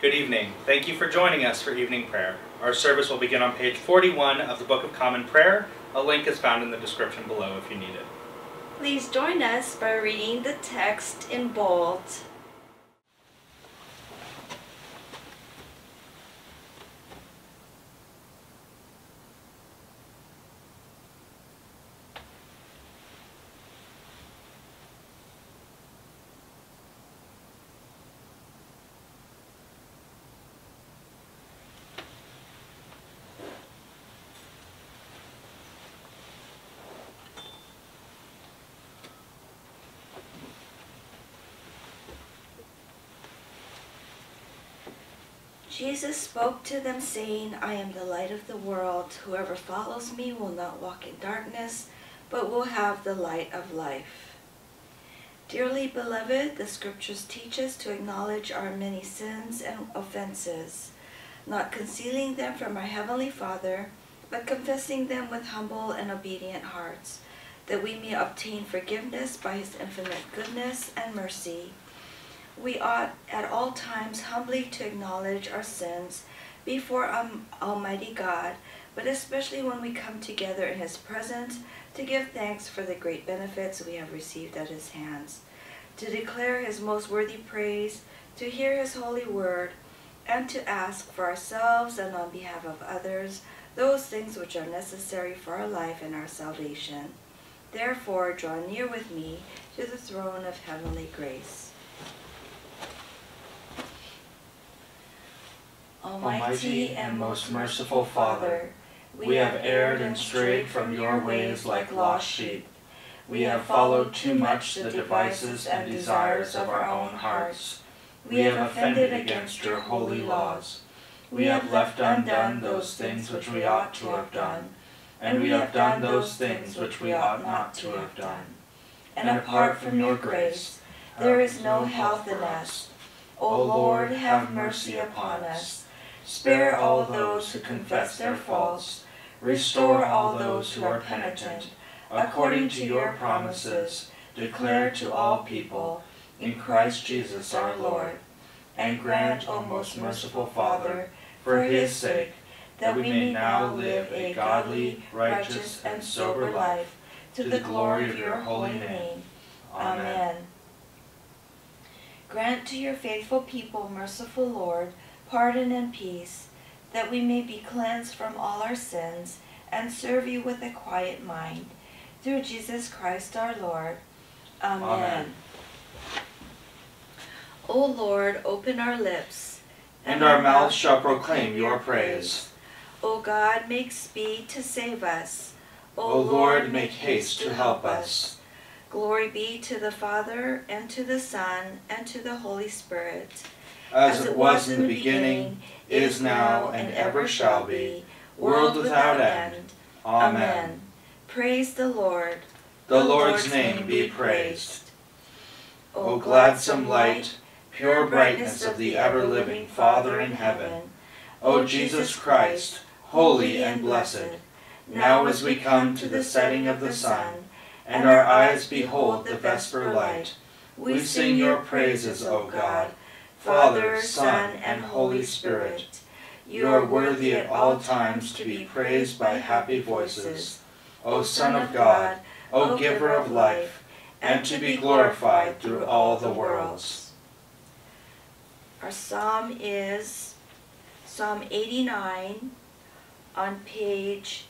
Good evening. Thank you for joining us for evening prayer. Our service will begin on page 41 of the Book of Common Prayer. A link is found in the description below if you need it. Please join us by reading the text in bold. Jesus spoke to them, saying, I am the light of the world. Whoever follows me will not walk in darkness, but will have the light of life. Dearly beloved, the scriptures teach us to acknowledge our many sins and offenses, not concealing them from our Heavenly Father, but confessing them with humble and obedient hearts, that we may obtain forgiveness by His infinite goodness and mercy we ought at all times humbly to acknowledge our sins before um, Almighty God, but especially when we come together in His presence to give thanks for the great benefits we have received at His hands, to declare His most worthy praise, to hear His holy word, and to ask for ourselves and on behalf of others those things which are necessary for our life and our salvation. Therefore, draw near with me to the throne of heavenly grace. Almighty and most merciful Father, we have erred and strayed from your ways like lost sheep. We have followed too much the devices and desires of our own hearts. We have offended against your holy laws. We have left undone those things which we ought to have done, and we have done those things which we ought not to have done. And apart from your grace, there is no health in us. O Lord, have mercy upon us Spare all those who confess their faults. Restore all those who are penitent. According to your promises, declare to all people, in Christ Jesus our Lord. And grant, O most merciful Father, for his sake, that we may now live a godly, righteous, and sober life, to the glory of your holy name. Amen. Grant to your faithful people, merciful Lord, pardon and peace, that we may be cleansed from all our sins and serve you with a quiet mind. Through Jesus Christ our Lord. Amen. Amen. O Lord, open our lips, and, and our mouths shall proclaim your praise. O God, make speed to save us. O, o Lord, make haste to help us. Glory be to the Father, and to the Son, and to the Holy Spirit as it was in the beginning, is now, and ever shall be, world without end. Amen. Praise the Lord. The Lord's name be praised. O gladsome light, pure brightness of the ever-living Father in heaven, O Jesus Christ, holy and blessed, now as we come to the setting of the sun, and our eyes behold the vesper light, we sing your praises, O God, Father, Son, and Holy Spirit. You are worthy at all times to be praised by happy voices. O Son of God, O Giver of life, and to be glorified through all the worlds. Our psalm is Psalm 89 on page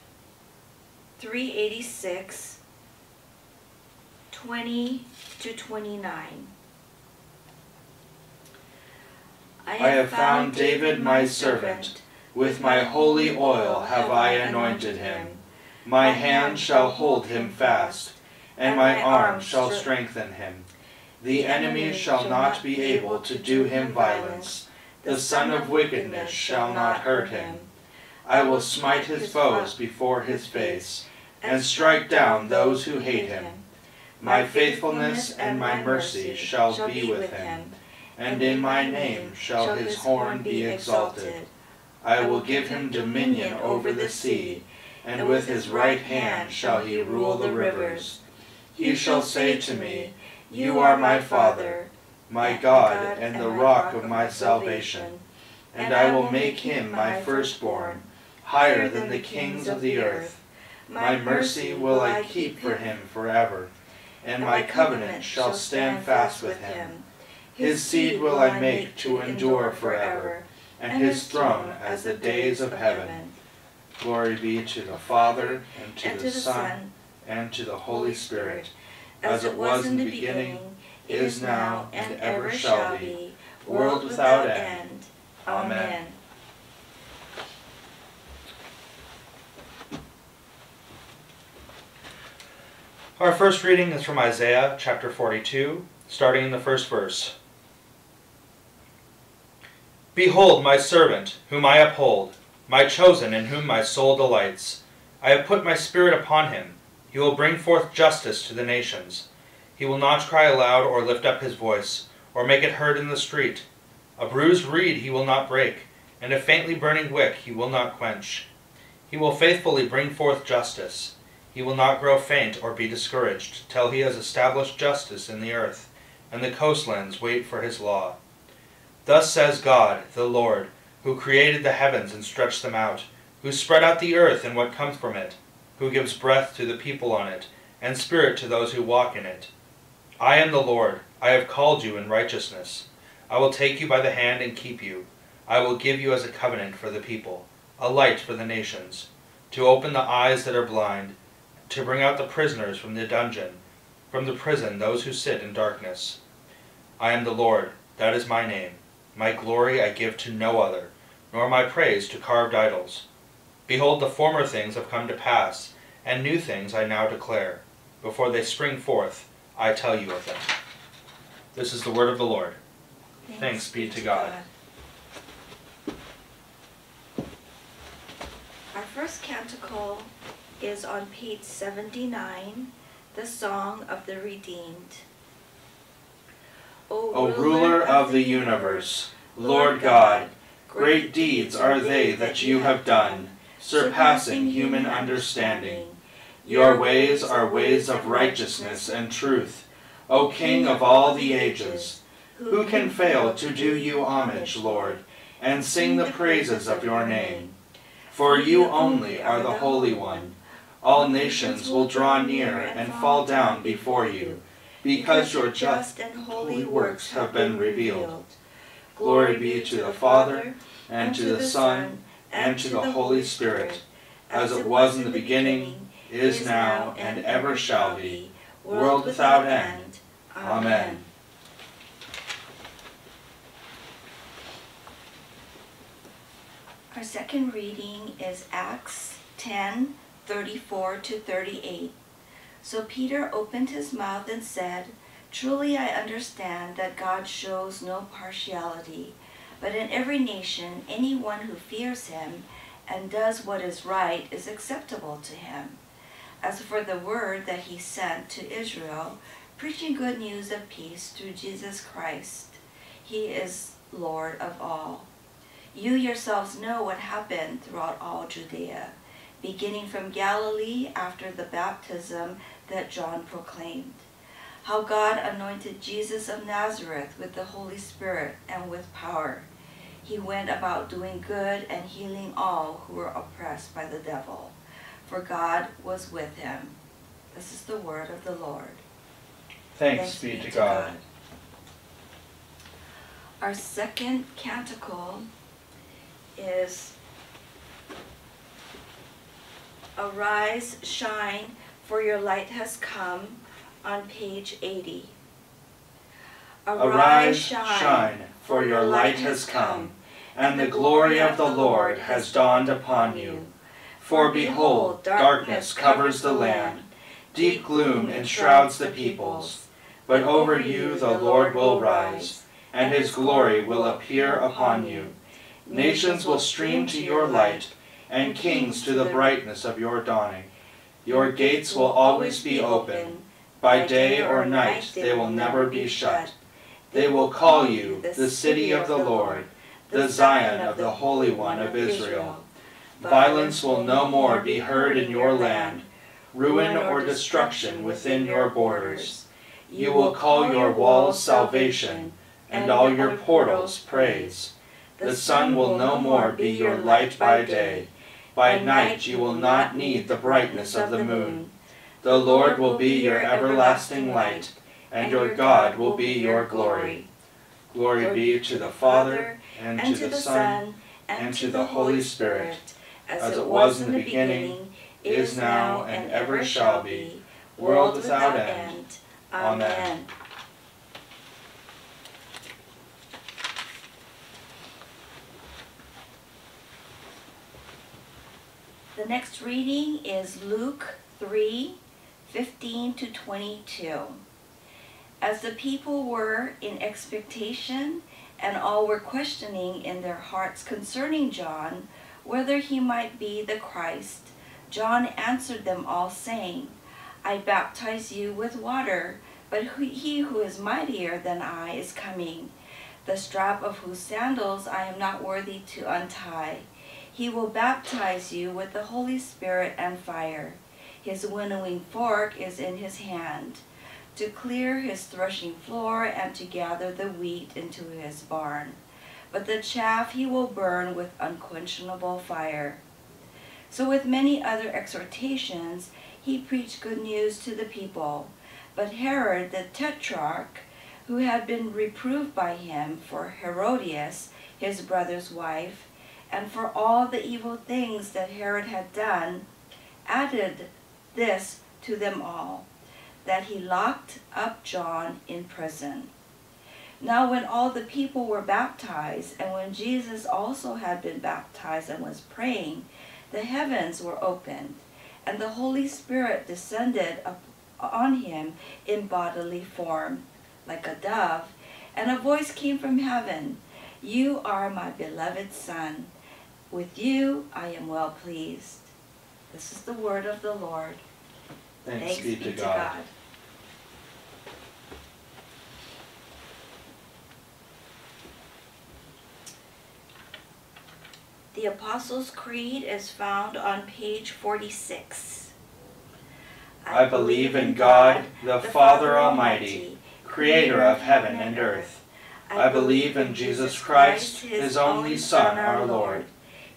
386, 20 to 29. I have found David my servant. With my holy oil have I anointed him. My hand shall hold him fast, and my arm shall strengthen him. The enemy shall not be able to do him violence. The son of wickedness shall not hurt him. I will smite his foes before his face, and strike down those who hate him. My faithfulness and my mercy shall be with him and in my name shall his horn be exalted. I will give him dominion over the sea, and with his right hand shall he rule the rivers. He shall say to me, You are my Father, my God, and the rock of my salvation. and I will make him my firstborn, higher than the kings of the earth. My mercy will I keep for him forever, and my covenant shall stand fast with him. His seed will I make to endure forever, and his throne as the days of heaven. Glory be to the Father, and to the Son, and to the Holy Spirit, as it was in the beginning, is now, and ever shall be, world without end. Amen. Our first reading is from Isaiah chapter 42, starting in the first verse. Behold, my servant, whom I uphold, my chosen, in whom my soul delights. I have put my spirit upon him. He will bring forth justice to the nations. He will not cry aloud or lift up his voice, or make it heard in the street. A bruised reed he will not break, and a faintly burning wick he will not quench. He will faithfully bring forth justice. He will not grow faint or be discouraged till he has established justice in the earth, and the coastlands wait for his law. Thus says God, the Lord, who created the heavens and stretched them out, who spread out the earth and what comes from it, who gives breath to the people on it, and spirit to those who walk in it. I am the Lord, I have called you in righteousness. I will take you by the hand and keep you. I will give you as a covenant for the people, a light for the nations, to open the eyes that are blind, to bring out the prisoners from the dungeon, from the prison those who sit in darkness. I am the Lord, that is my name. My glory I give to no other, nor my praise to carved idols. Behold, the former things have come to pass, and new things I now declare. Before they spring forth, I tell you of them. This is the word of the Lord. Thanks be to God. Our first canticle is on page 79, the Song of the Redeemed. O ruler of the universe, Lord God, great deeds are they that you have done, surpassing human understanding. Your ways are ways of righteousness and truth, O King of all the ages. Who can fail to do you homage, Lord, and sing the praises of your name? For you only are the Holy One. All nations will draw near and fall down before you, because your just and holy works have been revealed. Glory be to the Father, and to the Son, and to the Holy Spirit, as it was in the beginning, is now, and ever shall be, world without end. Amen. Our second reading is Acts 10 34 to 38. So Peter opened his mouth and said, Truly I understand that God shows no partiality, but in every nation anyone who fears him and does what is right is acceptable to him. As for the word that he sent to Israel, preaching good news of peace through Jesus Christ, he is Lord of all. You yourselves know what happened throughout all Judea beginning from Galilee after the baptism that John proclaimed. How God anointed Jesus of Nazareth with the Holy Spirit and with power. He went about doing good and healing all who were oppressed by the devil, for God was with him. This is the word of the Lord. Thanks, Thanks be, be to God. God. Our second canticle is Arise, shine, for your light has come, on page 80. Arise, shine, for your light has come, and the glory of the Lord has dawned upon you. For behold, darkness covers the land, deep gloom enshrouds the peoples. But over you the Lord will rise, and his glory will appear upon you. Nations will stream to your light, and kings to the brightness of your dawning. Your gates will always be open. By day or night they will never be shut. They will call you the city of the Lord, the Zion of the Holy One of Israel. Violence will no more be heard in your land, ruin or destruction within your borders. You will call your walls salvation, and all your portals praise. The sun will no more be your light by day. By night you will not need the brightness of the moon. The Lord will be your everlasting light, and your God will be your glory. Glory be to the Father, and to the Son, and to the Holy Spirit, as it was in the beginning, is now, and ever shall be, world without end. Amen. Next reading is Luke 3 15 to 22. As the people were in expectation, and all were questioning in their hearts concerning John, whether he might be the Christ, John answered them all, saying, I baptize you with water, but he who is mightier than I is coming, the strap of whose sandals I am not worthy to untie. He will baptize you with the Holy Spirit and fire. His winnowing fork is in his hand, to clear his threshing floor and to gather the wheat into his barn. But the chaff he will burn with unquenchable fire. So with many other exhortations, he preached good news to the people. But Herod the Tetrarch, who had been reproved by him for Herodias, his brother's wife, and for all the evil things that Herod had done, added this to them all, that he locked up John in prison. Now when all the people were baptized, and when Jesus also had been baptized and was praying, the heavens were opened, and the Holy Spirit descended on him in bodily form, like a dove, and a voice came from heaven, You are my beloved Son. With you I am well pleased. This is the word of the Lord. Thanks, Thanks be, to, God. God. The Apostles' Creed is found on page 46. I believe in God, the Father Almighty, creator of heaven and earth. I believe in Jesus Christ, his only Son, our Lord.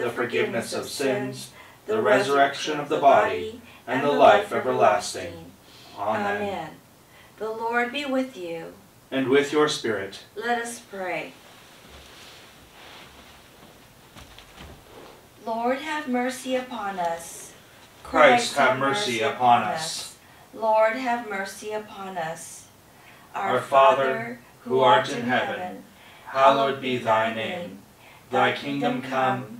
the forgiveness of sins, the resurrection of the body, and the life everlasting. Amen. The Lord be with you. And with your spirit. Let us pray. Lord, have mercy upon us. Christ, have mercy upon us. Lord, have mercy upon us. Our Father, who art in heaven, hallowed be thy name. Thy kingdom come,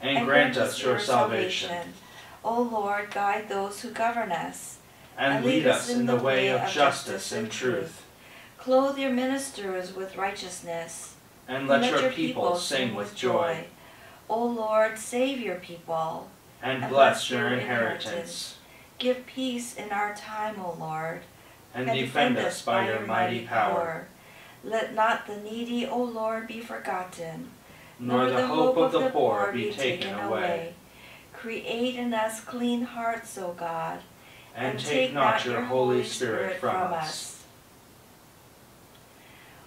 And, grant us your salvation. O Lord, guide those who govern us. And lead us in the way of justice and truth. Clothe your ministers with righteousness. And let your people sing with joy. O Lord, save your people. And, and bless your inheritance. Give peace in our time, O Lord. And, and defend us by your mighty power. Let not the needy, O Lord, be forgotten. Nor the hope of the poor be taken away. Create in us clean hearts, O God. And take not your Holy Spirit from us.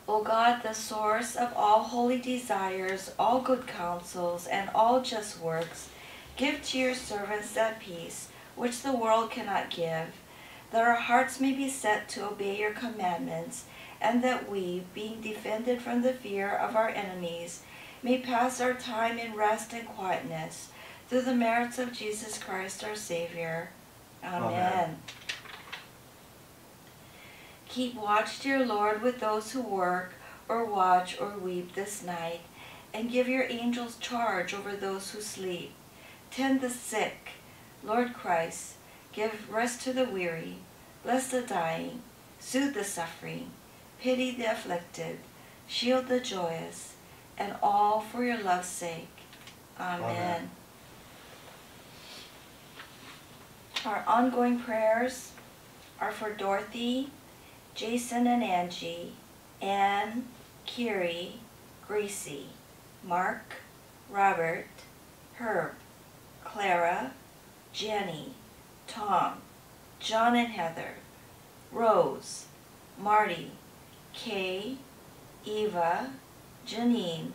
O God, the source of all holy desires, all good counsels, and all just works, give to your servants that peace which the world cannot give, that our hearts may be set to obey your commandments, and that we, being defended from the fear of our enemies, may pass our time in rest and quietness through the merits of Jesus Christ our Savior. Amen. Amen. Keep watch, dear Lord, with those who work or watch or weep this night, and give your angels charge over those who sleep. Tend the sick, Lord Christ, give rest to the weary, bless the dying, soothe the suffering, pity the afflicted, shield the joyous, and all for your love's sake. Amen. Amen. Our ongoing prayers are for Dorothy, Jason and Angie, Anne, Kiri, Gracie, Mark, Robert, Herb, Clara, Jenny, Tom, John and Heather, Rose, Marty, Kay, Eva, Janine,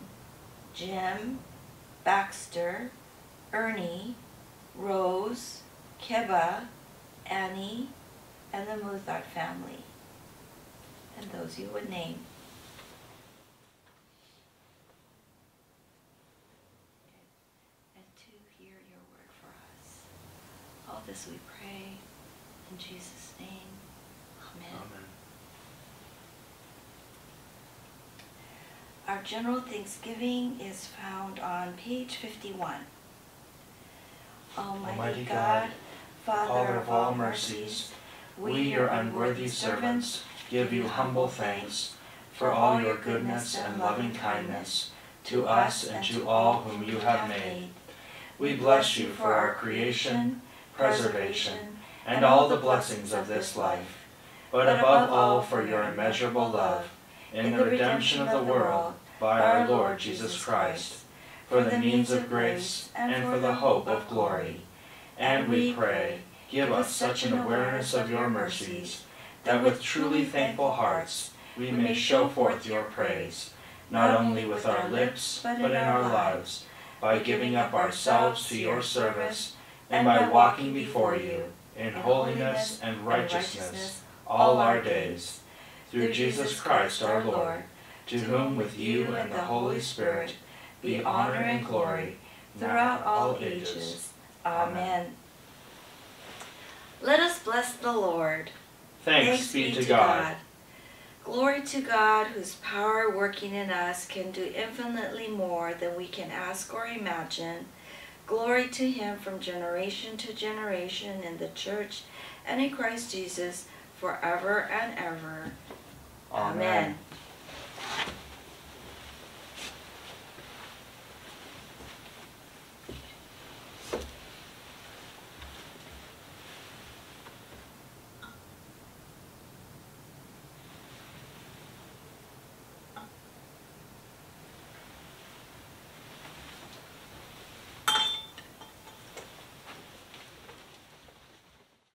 Jim, Baxter, Ernie, Rose, Keba, Annie, and the Muthart family, and those you would name. And to hear your word for us. All this we pray in Jesus' name. Amen. Amen. Our general thanksgiving is found on page 51. Almighty Almighty God, God, Father of all mercies, We, your unworthy servants, give you humble thanks for all your goodness and loving kindness to us and to all whom you have made. We bless you for our creation, preservation, and all the blessings of this life, but above all for your immeasurable love. in the redemption of the world by our Lord Jesus Christ, for the means of grace and for the hope of glory. And we pray, give us such an awareness of your mercies, that with truly thankful hearts we may show forth your praise, not only with our lips, but in our lives, by giving up ourselves to your service, and by walking before you in holiness and righteousness all our days. Through Jesus Christ our Lord, to whom with you and the Holy Spirit be honor and glory throughout all ages. Amen. Let us bless the Lord. Thanks be to God. Glory to God, whose power working in us can do infinitely more than we can ask or imagine. Glory to Him from generation to generation in the church and in Christ Jesus forever and